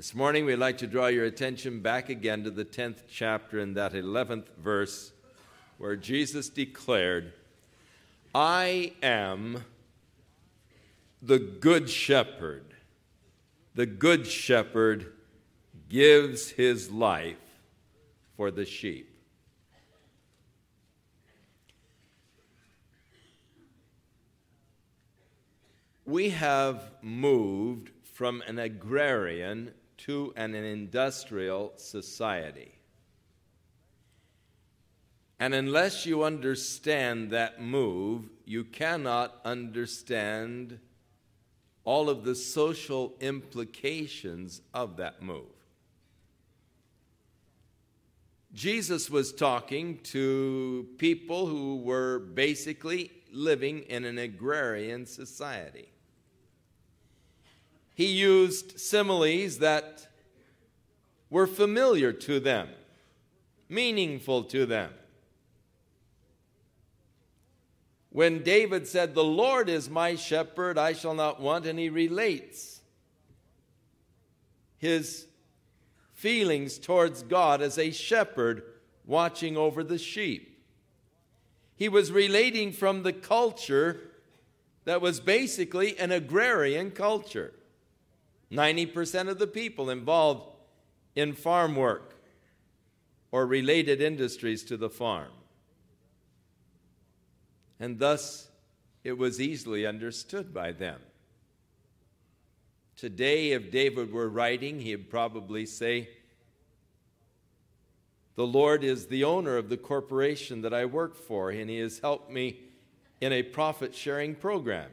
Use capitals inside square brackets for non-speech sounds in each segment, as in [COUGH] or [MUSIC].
This morning, we'd like to draw your attention back again to the 10th chapter in that 11th verse where Jesus declared, I am the good shepherd. The good shepherd gives his life for the sheep. We have moved from an agrarian to an industrial society. And unless you understand that move, you cannot understand all of the social implications of that move. Jesus was talking to people who were basically living in an agrarian society he used similes that were familiar to them, meaningful to them. When David said, The Lord is my shepherd, I shall not want, and he relates his feelings towards God as a shepherd watching over the sheep. He was relating from the culture that was basically an agrarian culture. 90% of the people involved in farm work or related industries to the farm. And thus, it was easily understood by them. Today, if David were writing, he'd probably say, The Lord is the owner of the corporation that I work for, and He has helped me in a profit sharing program.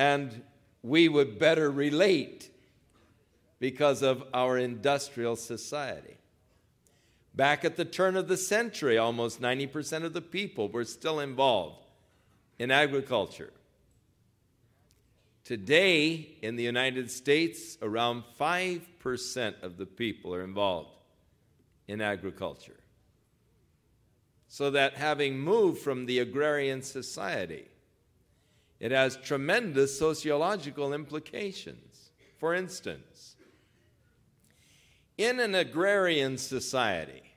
And we would better relate because of our industrial society. Back at the turn of the century, almost 90% of the people were still involved in agriculture. Today, in the United States, around 5% of the people are involved in agriculture. So that having moved from the agrarian society it has tremendous sociological implications. For instance, in an agrarian society,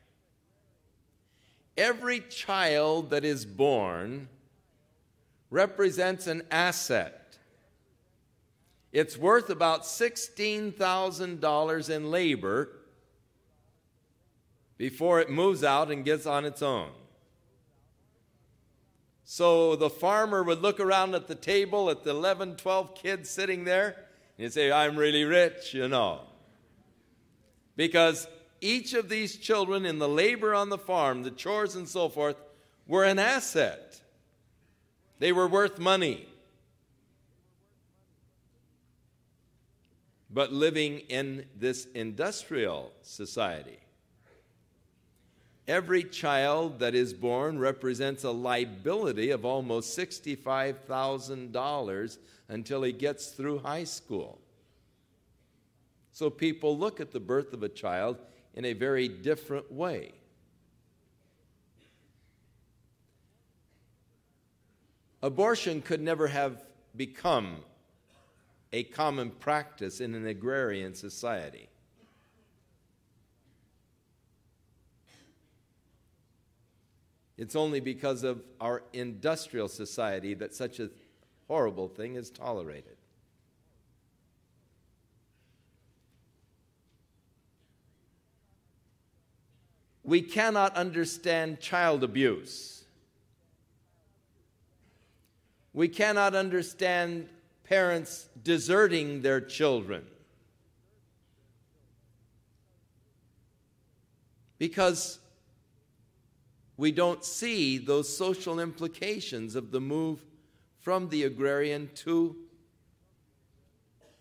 every child that is born represents an asset. It's worth about $16,000 in labor before it moves out and gets on its own. So the farmer would look around at the table at the 11, 12 kids sitting there, and he'd say, I'm really rich, you know. Because each of these children in the labor on the farm, the chores and so forth, were an asset. They were worth money. But living in this industrial society, Every child that is born represents a liability of almost $65,000 until he gets through high school. So people look at the birth of a child in a very different way. Abortion could never have become a common practice in an agrarian society. It's only because of our industrial society that such a horrible thing is tolerated. We cannot understand child abuse. We cannot understand parents deserting their children. Because we don't see those social implications of the move from the agrarian to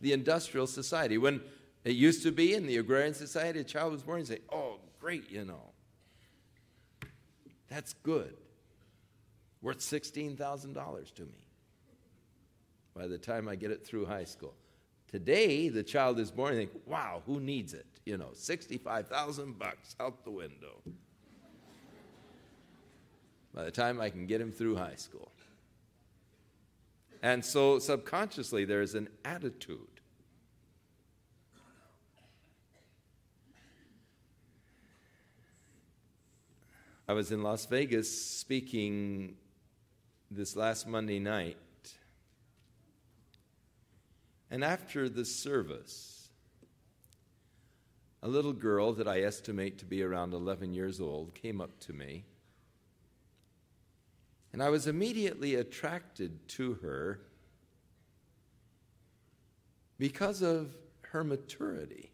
the industrial society. When it used to be in the agrarian society, a child was born say, Oh, great, you know. That's good. Worth $16,000 to me by the time I get it through high school. Today, the child is born and think, wow, who needs it? You know, 65,000 bucks out the window by the time I can get him through high school. And so subconsciously, there's an attitude. I was in Las Vegas speaking this last Monday night. And after the service, a little girl that I estimate to be around 11 years old came up to me. And I was immediately attracted to her because of her maturity.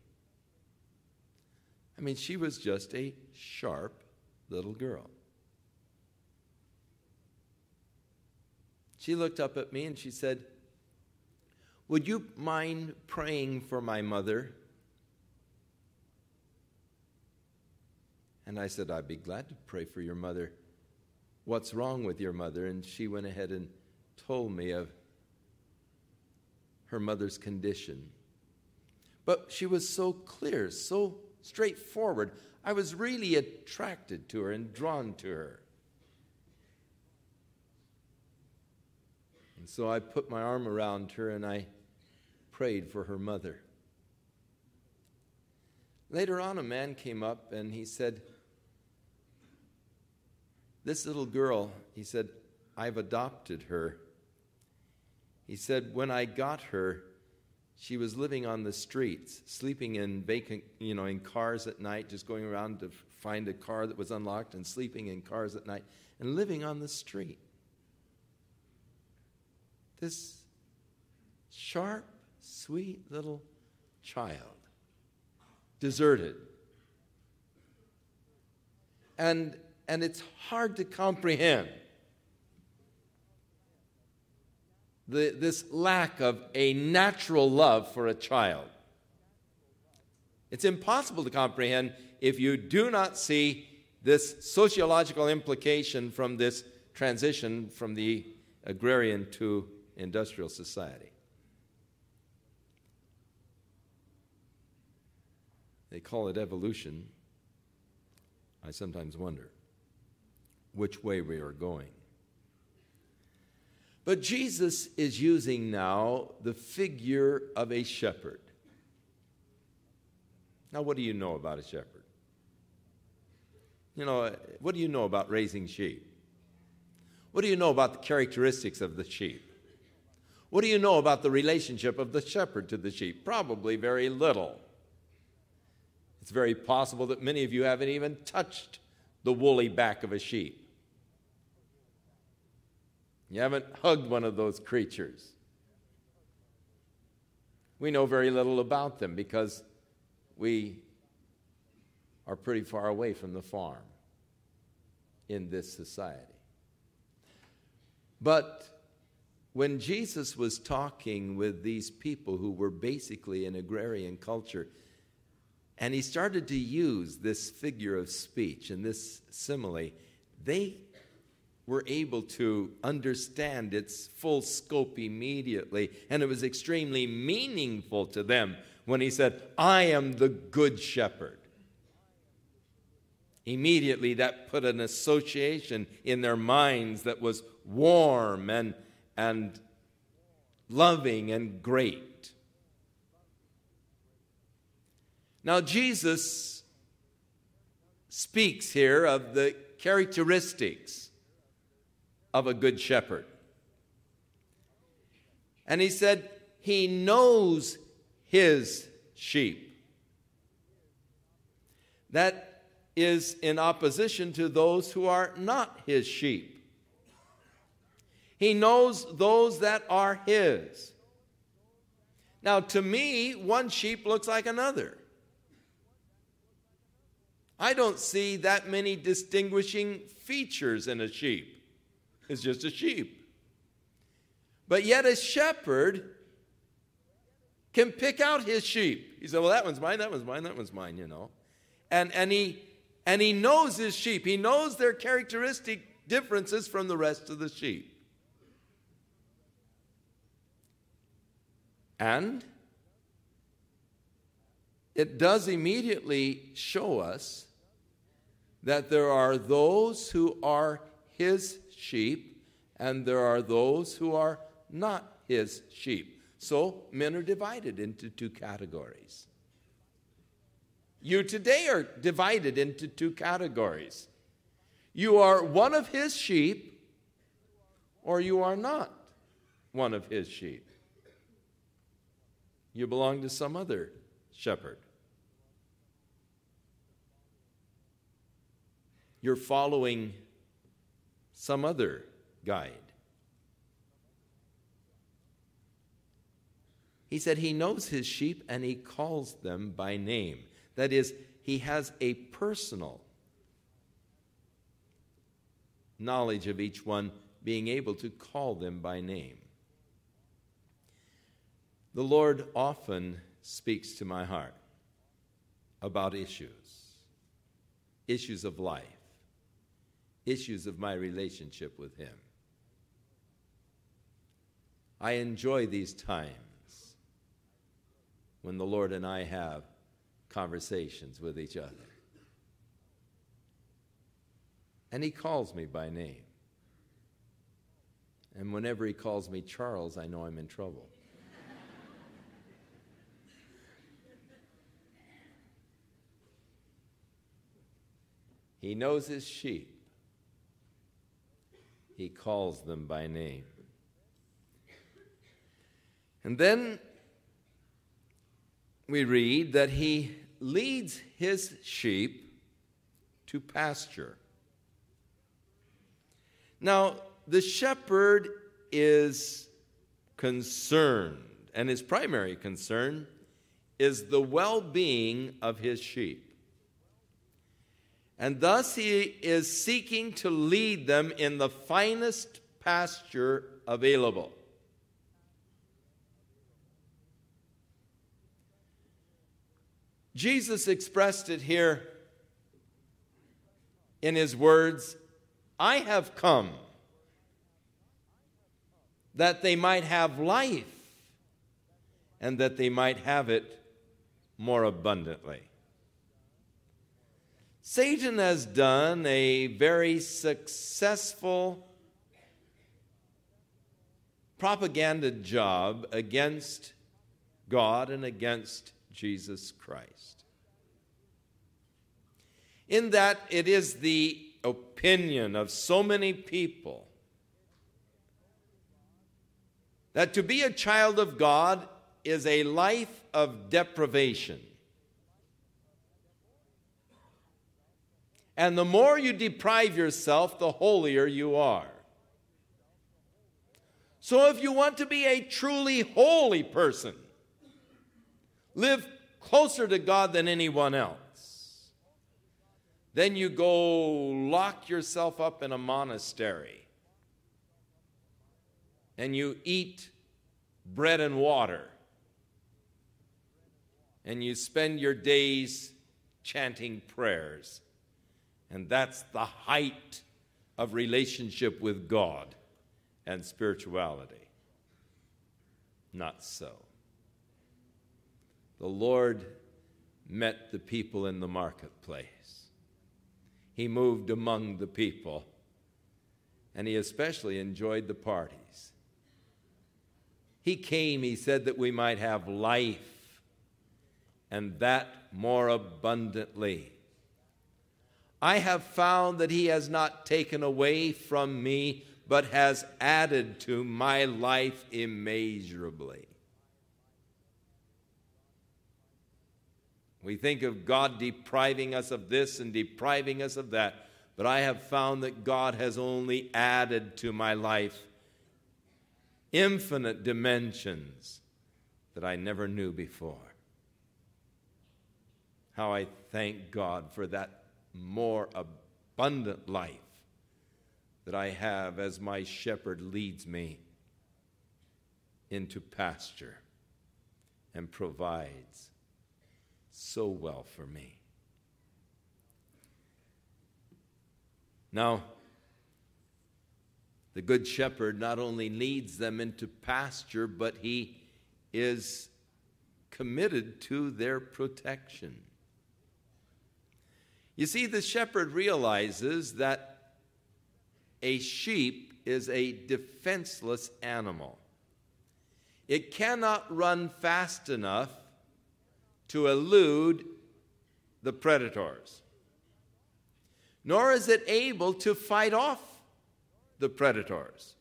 I mean, she was just a sharp little girl. She looked up at me and she said, Would you mind praying for my mother? And I said, I'd be glad to pray for your mother. What's wrong with your mother? And she went ahead and told me of her mother's condition. But she was so clear, so straightforward. I was really attracted to her and drawn to her. And so I put my arm around her and I prayed for her mother. Later on, a man came up and he said, This little girl, he said, I've adopted her. He said, When I got her, she was living on the streets, sleeping in vacant, you know, in cars at night, just going around to find a car that was unlocked and sleeping in cars at night and living on the street this sharp, sweet little child, deserted. And, and it's hard to comprehend the, this lack of a natural love for a child. It's impossible to comprehend if you do not see this sociological implication from this transition from the agrarian to industrial society. They call it evolution. I sometimes wonder which way we are going. But Jesus is using now the figure of a shepherd. Now, what do you know about a shepherd? You know, what do you know about raising sheep? What do you know about the characteristics of the sheep? What do you know about the relationship of the shepherd to the sheep? Probably very little. It's very possible that many of you haven't even touched the woolly back of a sheep. You haven't hugged one of those creatures. We know very little about them because we are pretty far away from the farm in this society. But when Jesus was talking with these people who were basically an agrarian culture, and he started to use this figure of speech and this simile, they were able to understand its full scope immediately. And it was extremely meaningful to them when he said, I am the good shepherd. Immediately, that put an association in their minds that was warm and and loving and great. Now, Jesus speaks here of the characteristics of a good shepherd. And he said, He knows his sheep. That is in opposition to those who are not his sheep. He knows those that are His. Now, to me, one sheep looks like another. I don't see that many distinguishing features in a sheep. It's just a sheep. But yet, a shepherd can pick out his sheep. He said, Well, that one's mine, that one's mine, that one's mine, you know. And, and, he, and he knows his sheep, he knows their characteristic differences from the rest of the sheep. And it does immediately show us that there are those who are his sheep and there are those who are not his sheep. So men are divided into two categories. You today are divided into two categories. You are one of his sheep, or you are not one of his sheep. You belong to some other shepherd. You're following some other guide. He said he knows his sheep and he calls them by name. That is, he has a personal knowledge of each one, being able to call them by name. The Lord often speaks to my heart about issues, issues of life, issues of my relationship with Him. I enjoy these times when the Lord and I have conversations with each other. And he calls me by name. And whenever he calls me Charles, I know I'm in trouble. [LAUGHS] he knows his sheep. He calls them by name. And then we read that he leads his sheep to pasture. Now, the shepherd is concerned, and his primary concern is the well being of his sheep. And thus he is seeking to lead them in the finest pasture available. Jesus expressed it here in his words I have come that they might have life and that they might have it more abundantly. Satan has done a very successful propaganda job against God and against Jesus Christ. In that it is the opinion of so many people that to be a child of God is a life of deprivation. And the more you deprive yourself, the holier you are. So, if you want to be a truly holy person, live closer to God than anyone else. Then you go lock yourself up in a monastery and you eat bread and water and you spend your days chanting prayers. And that's the height of relationship with God and spirituality. Not so the Lord met the people in the marketplace. He moved among the people, and he especially enjoyed the parties. He came, he said, that we might have life, and that more abundantly. I have found that he has not taken away from me, but has added to my life immeasurably. We think of God depriving us of this and depriving us of that, but I have found that God has only added to my life infinite dimensions that I never knew before. How I thank God for that more abundant life that I have as my shepherd leads me into pasture and provides so well for me. Now, the Good Shepherd not only leads them into pasture, but he is committed to their protection. You see, the shepherd realizes that a sheep is a defenseless animal. it cannot run fast enough to elude the predators, nor is it able to fight off the predators.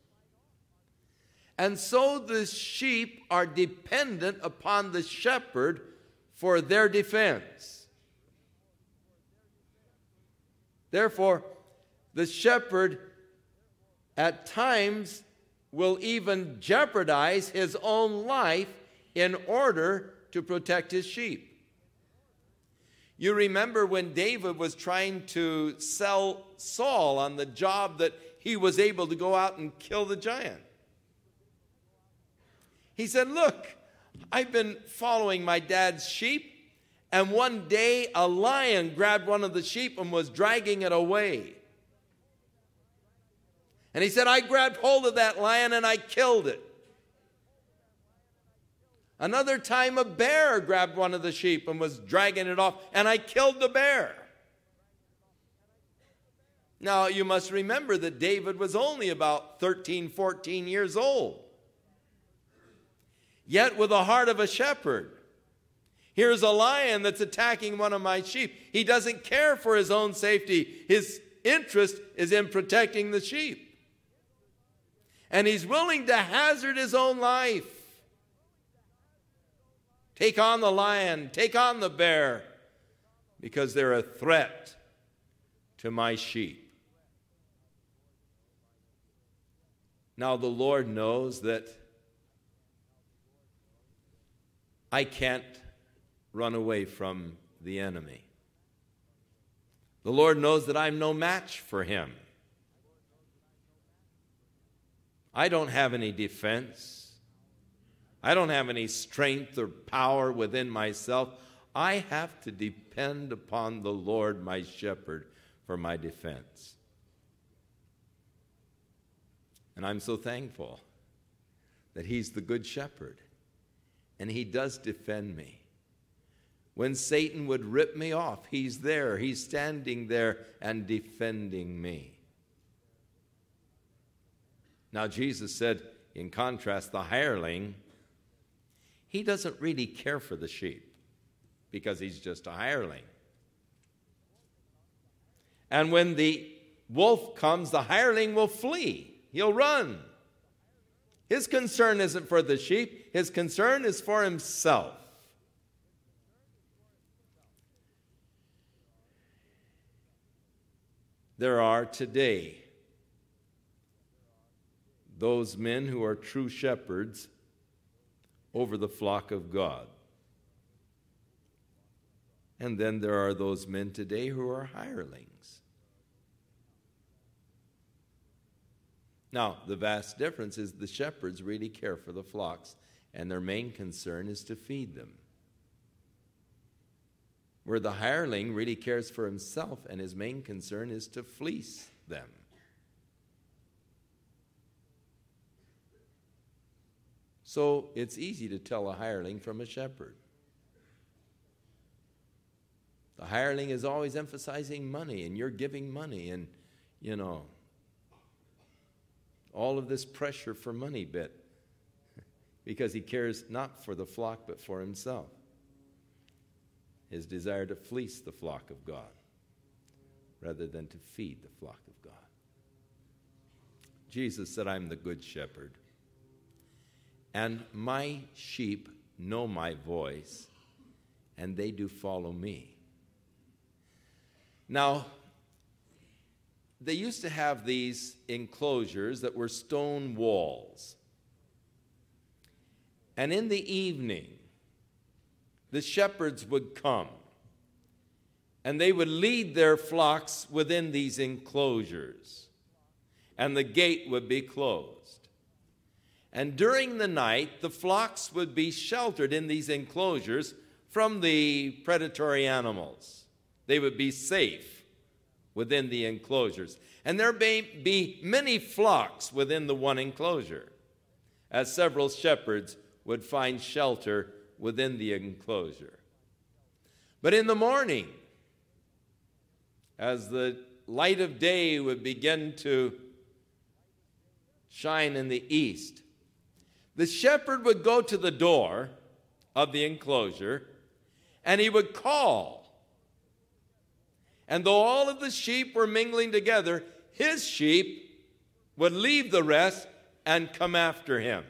And so the sheep are dependent upon the shepherd for their defense. Therefore, the shepherd at times will even jeopardize his own life in order to protect his sheep. You remember when David was trying to sell Saul on the job that he was able to go out and kill the giant. He said, Look, I've been following my dad's sheep, and one day a lion grabbed one of the sheep and was dragging it away. And he said, I grabbed hold of that lion and I killed it. Another time, a bear grabbed one of the sheep and was dragging it off, and I killed the bear. Now, you must remember that David was only about 13, 14 years old. Yet, with the heart of a shepherd, here's a lion that's attacking one of my sheep. He doesn't care for his own safety, his interest is in protecting the sheep. And he's willing to hazard his own life Take on the lion, take on the bear, because they're a threat to my sheep. Now, the Lord knows that I can't run away from the enemy. The Lord knows that I'm no match for him. I don't have any defense. I don't have any strength or power within myself. I have to depend upon the Lord, my shepherd, for my defense. And I'm so thankful that He's the good shepherd and He does defend me. When Satan would rip me off, He's there. He's standing there and defending me. Now, Jesus said, in contrast, the hireling he doesn't really care for the sheep because he's just a hireling. And when the wolf comes, the hireling will flee, he'll run. His concern isn't for the sheep, his concern is for himself. There are today those men who are true shepherds over the flock of God. And then there are those men today who are hirelings. Now, the vast difference is the shepherds really care for the flocks, and their main concern is to feed them. Where the hireling really cares for himself, and his main concern is to fleece them. So it's easy to tell a hireling from a shepherd. The hireling is always emphasizing money, and you're giving money, and, you know, all of this pressure for money bit [LAUGHS] because he cares not for the flock but for himself. His desire to fleece the flock of God rather than to feed the flock of God. Jesus said, I'm the good shepherd. And my sheep know my voice, and they do follow me. Now, they used to have these enclosures that were stone walls. And in the evening, the shepherds would come and they would lead their flocks within these enclosures, and the gate would be closed. And during the night, the flocks would be sheltered in these enclosures from the predatory animals. They would be safe within the enclosures. And there may be many flocks within the one enclosure, as several shepherds would find shelter within the enclosure. But in the morning, as the light of day would begin to shine in the east, the shepherd would go to the door of the enclosure and he would call. And though all of the sheep were mingling together, his sheep would leave the rest and come after him.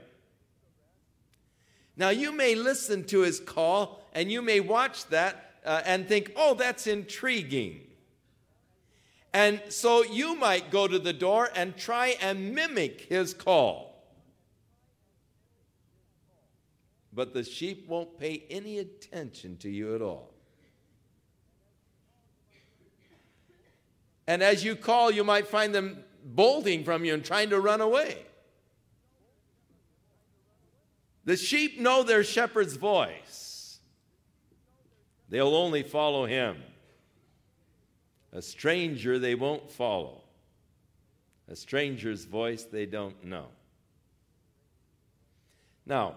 Now, you may listen to his call and you may watch that uh, and think, oh, that's intriguing. And so you might go to the door and try and mimic his call. But the sheep won't pay any attention to you at all. And as you call, you might find them bolting from you and trying to run away. The sheep know their shepherd's voice, they'll only follow him. A stranger they won't follow, a stranger's voice they don't know. Now,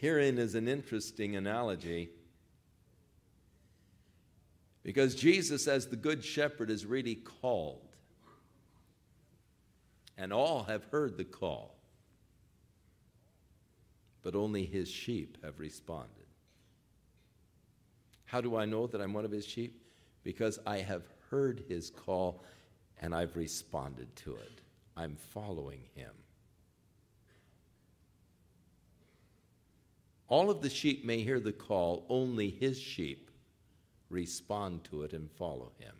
herein is an interesting analogy because Jesus, as the Good Shepherd, is really called. And all have heard the call but only his sheep have responded. How do I know that I'm one of his sheep? Because I have heard his call and I've responded to it. I'm following him. All of the sheep may hear the call, only his sheep respond to it and follow him.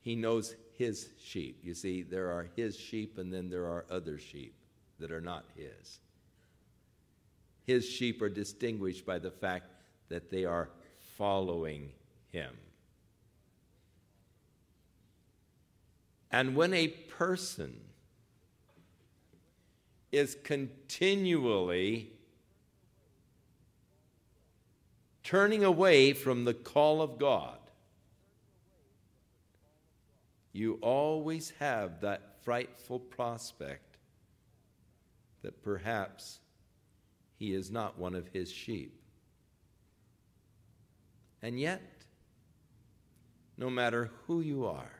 He knows his sheep. You see, there are his sheep and then there are other sheep that are not his. His sheep are distinguished by the fact that they are following him. And when a person is continually turning away from the call of God, you always have that frightful prospect that perhaps he is not one of his sheep. And yet, no matter who you are,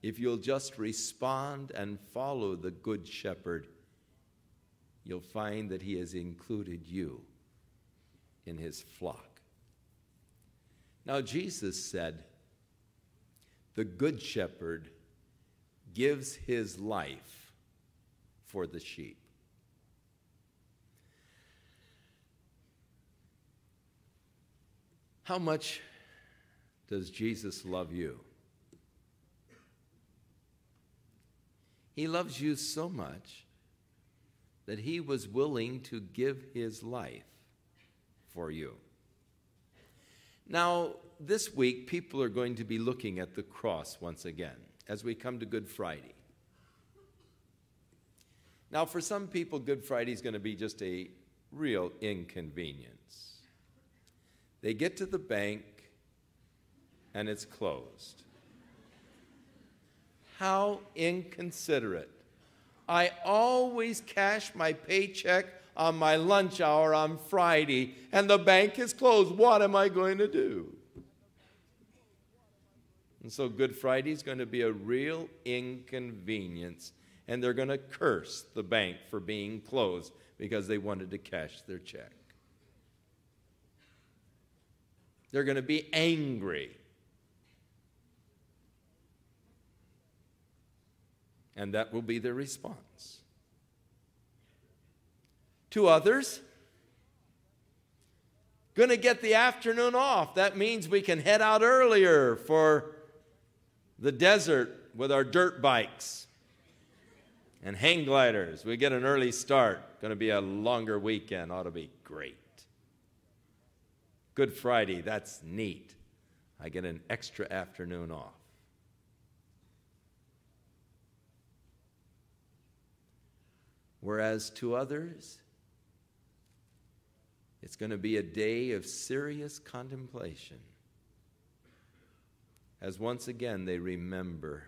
if you'll just respond and follow the Good Shepherd, you'll find that he has included you in his flock. Now, Jesus said, the Good Shepherd gives his life for the sheep. How much does Jesus love you? He loves you so much that he was willing to give his life for you. Now, this week, people are going to be looking at the cross once again as we come to Good Friday. Now, for some people, Good Friday is going to be just a real inconvenience. They get to the bank and it's closed. How inconsiderate. I always cash my paycheck on my lunch hour on Friday and the bank is closed. What am I going to do? And so Good Friday is going to be a real inconvenience. And they're going to curse the bank for being closed because they wanted to cash their check. They're going to be angry. And that will be their response. To others, going to get the afternoon off. That means we can head out earlier for the desert with our dirt bikes and hang gliders. We get an early start. Going to be a longer weekend. Ought to be great. Good Friday, that's neat. I get an extra afternoon off. Whereas to others, it's going to be a day of serious contemplation as once again they remember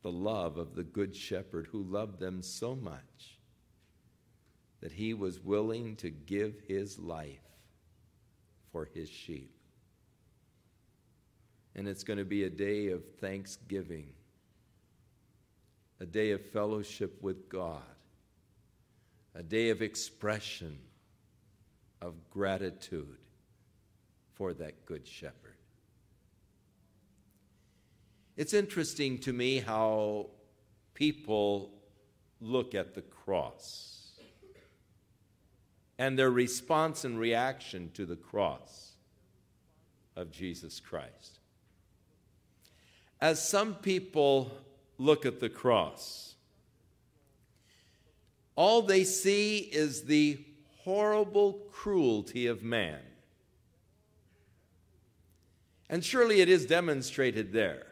the love of the Good Shepherd who loved them so much that he was willing to give his life for his sheep. And it's going to be a day of thanksgiving a day of fellowship with God, a day of expression of gratitude for that Good Shepherd. It's interesting to me how people look at the cross and their response and reaction to the cross of Jesus Christ. As some people look at the cross, all they see is the horrible cruelty of man. And surely it is demonstrated there.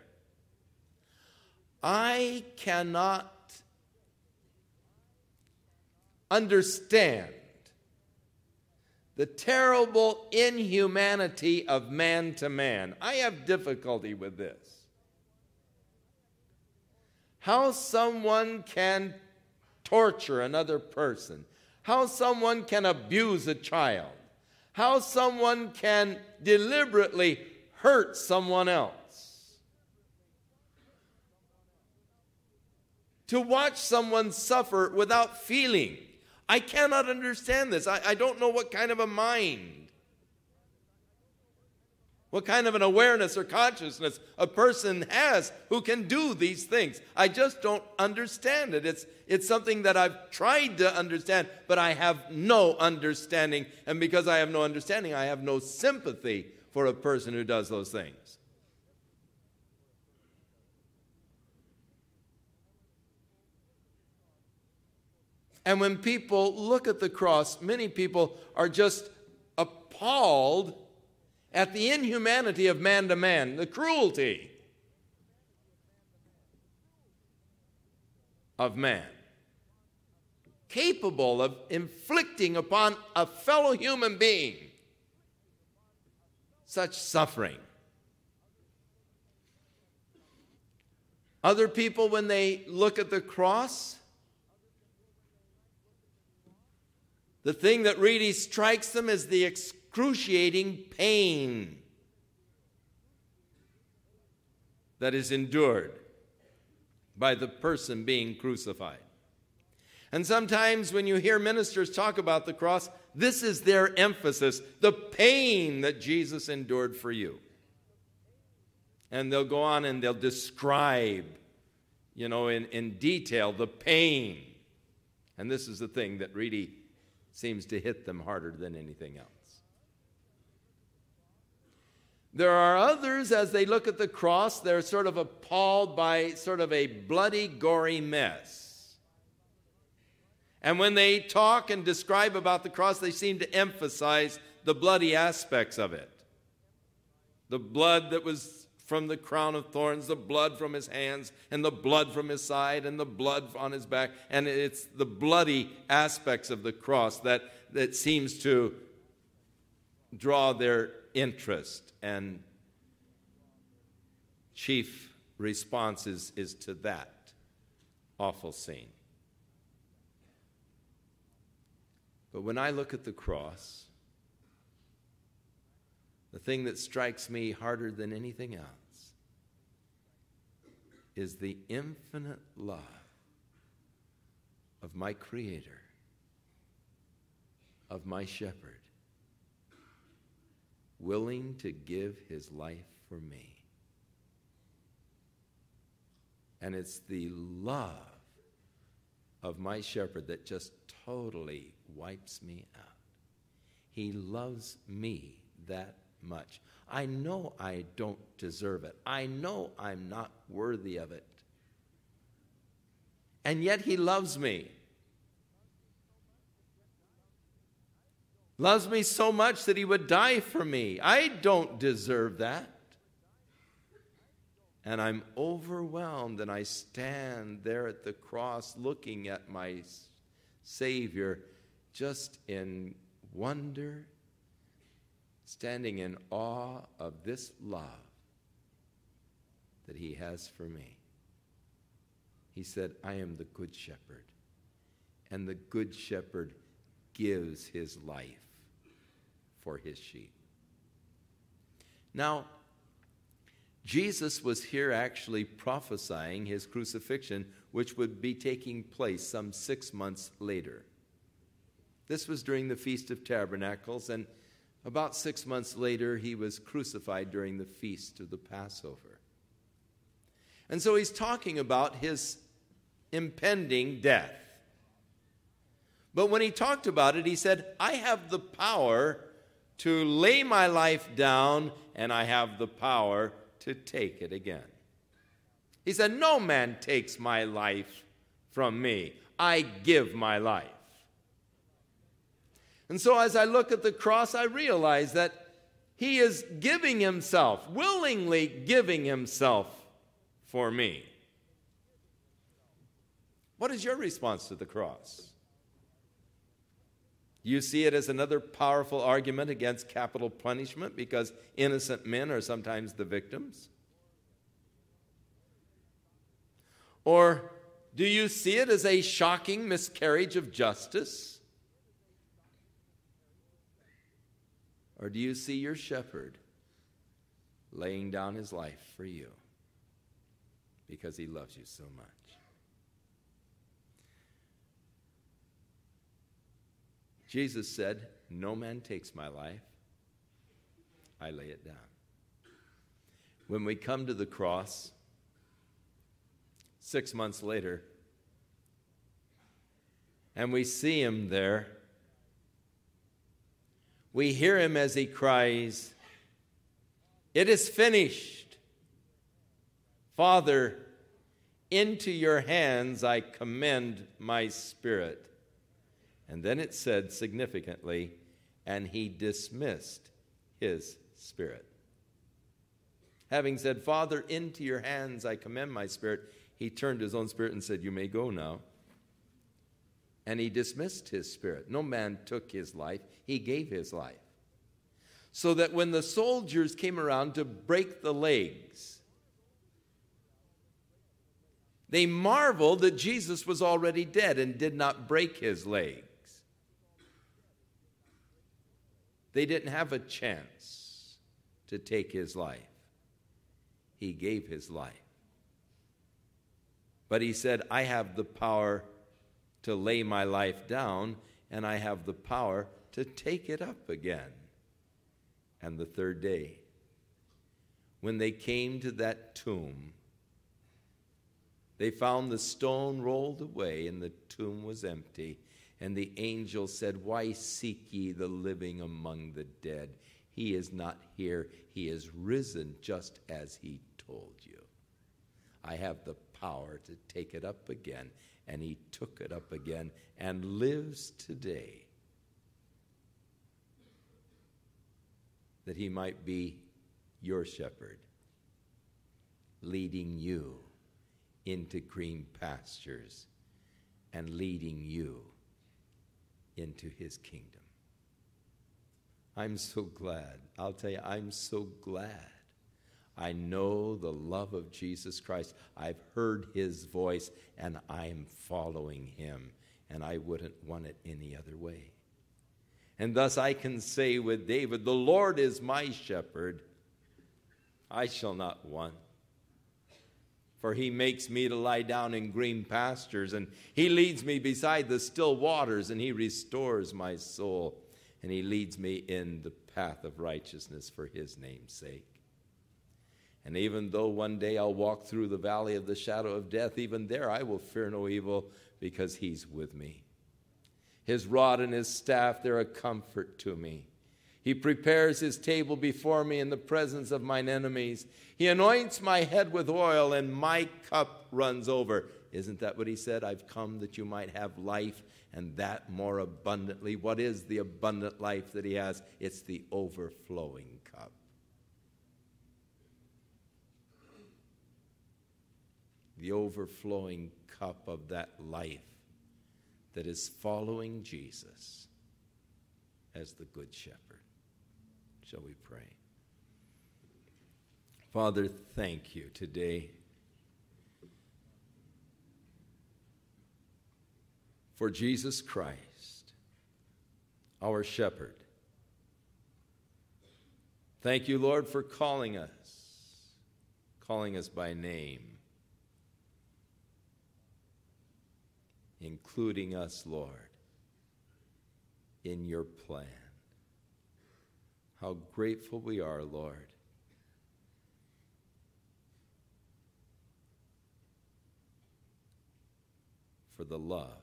I cannot understand the terrible inhumanity of man to man. I have difficulty with this. How someone can torture another person, how someone can abuse a child, how someone can deliberately hurt someone else. To watch someone suffer without feeling. I cannot understand this. I, I don't know what kind of a mind, what kind of an awareness or consciousness a person has who can do these things. I just don't understand it. It's, it's something that I've tried to understand, but I have no understanding. And because I have no understanding, I have no sympathy for a person who does those things. And when people look at the cross, many people are just appalled at the inhumanity of man to man, the cruelty of man, capable of inflicting upon a fellow human being such suffering. Other people, when they look at the cross, The thing that really strikes them is the excruciating pain that is endured by the person being crucified. And sometimes when you hear ministers talk about the cross, this is their emphasis the pain that Jesus endured for you. And they'll go on and they'll describe, you know, in, in detail the pain. And this is the thing that really seems to hit them harder than anything else. There are others, as they look at the cross, they're sort of appalled by sort of a bloody, gory mess. And when they talk and describe about the cross, they seem to emphasize the bloody aspects of it. The blood that was from the crown of thorns, the blood from his hands, and the blood from his side, and the blood on his back. And it's the bloody aspects of the cross that, that seems to draw their interest. And chief response is, is to that awful scene. But when I look at the cross, the thing that strikes me harder than anything else is the infinite love of my Creator, of my Shepherd, willing to give his life for me. And it's the love of my shepherd that just totally wipes me out. He loves me that much. I know I don't deserve it. I know I'm not worthy of it. And yet He loves me. Loves me so much that He would die for me. I don't deserve that. And I'm overwhelmed, and I stand there at the cross looking at my Savior just in wonder standing in awe of this love that he has for me. He said, I am the good shepherd, and the good shepherd gives his life for his sheep. Now, Jesus was here actually prophesying his crucifixion, which would be taking place some six months later. This was during the Feast of Tabernacles, and about six months later, he was crucified during the Feast of the Passover. And so he's talking about his impending death. But when he talked about it, he said, I have the power to lay my life down, and I have the power to take it again. He said, No man takes my life from me, I give my life. And so as I look at the cross, I realize that he is giving himself, willingly giving himself for me. What is your response to the cross? You see it as another powerful argument against capital punishment because innocent men are sometimes the victims? Or do you see it as a shocking miscarriage of justice? Or do you see your shepherd laying down his life for you because he loves you so much? Jesus said, No man takes my life, I lay it down. When we come to the cross, six months later, and we see him there, we hear him as he cries, It is finished. Father, into your hands I commend my spirit. And then it said significantly, and he dismissed his spirit. Having said, Father, into your hands I commend my spirit, he turned to his own spirit and said, You may go now. And he dismissed his spirit. No man took his life, he gave his life. So that when the soldiers came around to break the legs, they marveled that Jesus was already dead and did not break his legs. They didn't have a chance to take his life. He gave his life. But he said, I have the power to lay my life down, and I have the power to take it up again. And the third day, when they came to that tomb, they found the stone rolled away and the tomb was empty. And the angel said, Why seek ye the living among the dead? He is not here. He is risen just as he told you. I have the power to take it up again. And he took it up again and lives today. That he might be your shepherd, leading you into green pastures and leading you into his kingdom. I'm so glad. I'll tell you, I'm so glad. I know the love of Jesus Christ. I've heard his voice and I'm following him, and I wouldn't want it any other way. And thus I can say with David, The Lord is my shepherd, I shall not want. For he makes me to lie down in green pastures, and he leads me beside the still waters, and he restores my soul, and he leads me in the path of righteousness for his name's sake. And even though one day I'll walk through the valley of the shadow of death, even there I will fear no evil because he's with me. His rod and his staff, they're a comfort to me. He prepares his table before me in the presence of mine enemies. He anoints my head with oil, and my cup runs over. Isn't that what he said? I've come that you might have life and that more abundantly. What is the abundant life that he has? It's the overflowing cup. The overflowing cup of that life that is following Jesus as the Good Shepherd. Shall we pray? Father, thank you today for Jesus Christ, our shepherd. Thank you, Lord, for calling us calling us by name, including us, Lord, in your plan. How grateful we are, Lord. For the love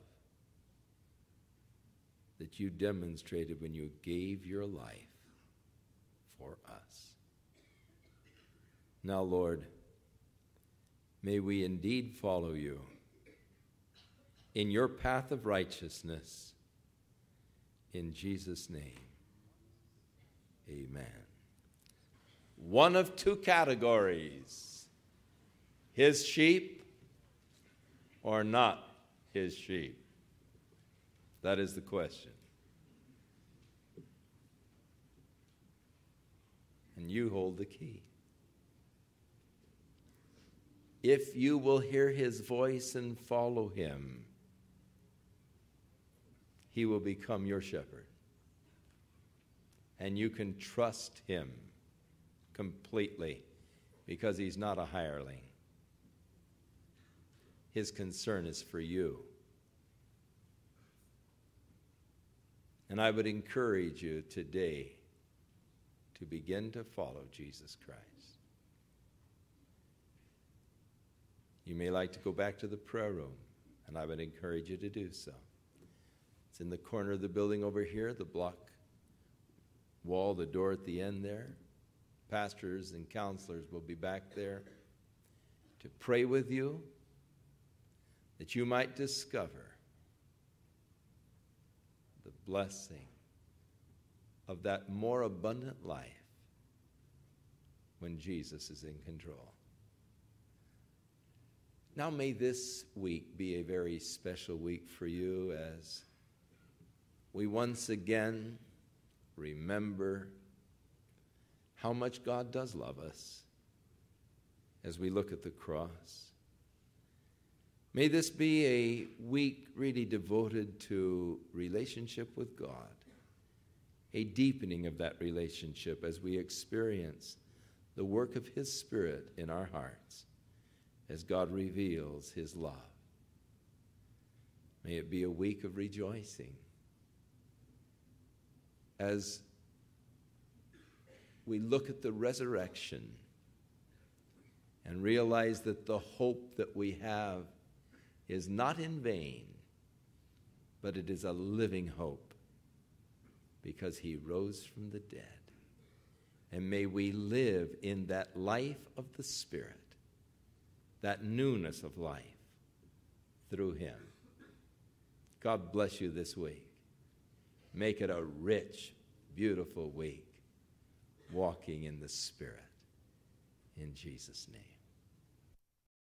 that you demonstrated when you gave your life for us. Now, Lord, may we indeed follow you in your path of righteousness. In Jesus' name, amen. One of two categories his sheep or not his sheep. That is the question. And you hold the key. If you will hear his voice and follow him, he will become your shepherd. And you can trust him completely because he's not a hireling. His concern is for you. And I would encourage you today to begin to follow Jesus Christ. You may like to go back to the prayer room, and I would encourage you to do so. It's in the corner of the building over here, the block wall, the door at the end there. Pastors and counselors will be back there to pray with you that you might discover the blessing of that more abundant life when Jesus is in control. Now, may this week be a very special week for you as we once again remember how much God does love us as we look at the cross. May this be a week really devoted to relationship with God, a deepening of that relationship as we experience the work of His Spirit in our hearts as God reveals His love. May it be a week of rejoicing as we look at the resurrection and realize that the hope that we have is not in vain, but it is a living hope because he rose from the dead. And may we live in that life of the Spirit, that newness of life through him. God bless you this week. Make it a rich, beautiful week, walking in the Spirit. In Jesus' name.